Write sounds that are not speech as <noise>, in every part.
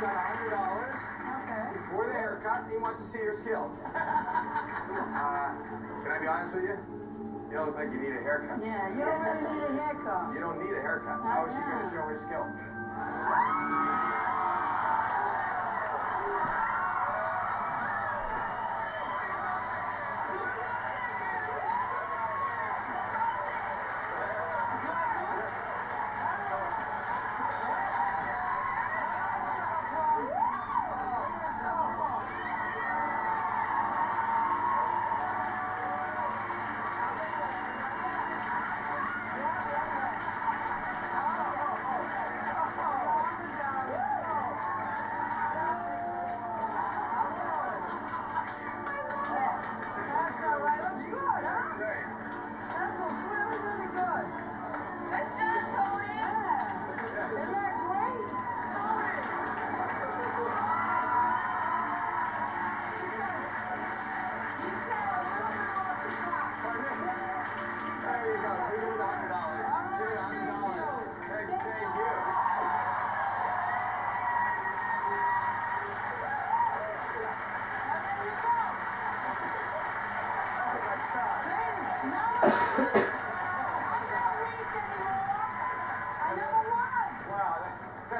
$100 okay. for the haircut, and he wants to see your skills. <laughs> uh, can I be honest with you? You don't look like you need a haircut. Yeah, you don't really need a haircut. You don't need a haircut. How is she going to show her skills? <laughs>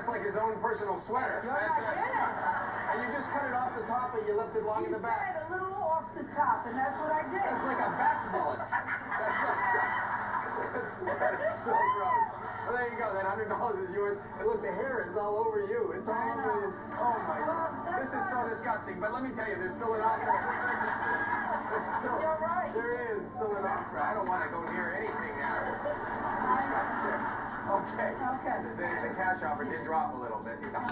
that's like his own personal sweater. That's it. And you just cut it off the top and you left it long in the back. a little off the top, and that's what I did. That's like a back bullet. That's like, <laughs> that's, that is so gross. Well, there you go. That hundred dollars is yours. And look, the hair is all over you. It's all over you. Oh my God. This is so disgusting. But let me tell you, there's still an offer. There's still, You're right. There is still an offer. I don't want to go near anything now. <laughs> Okay. Okay. The, the cash offer did drop a little bit.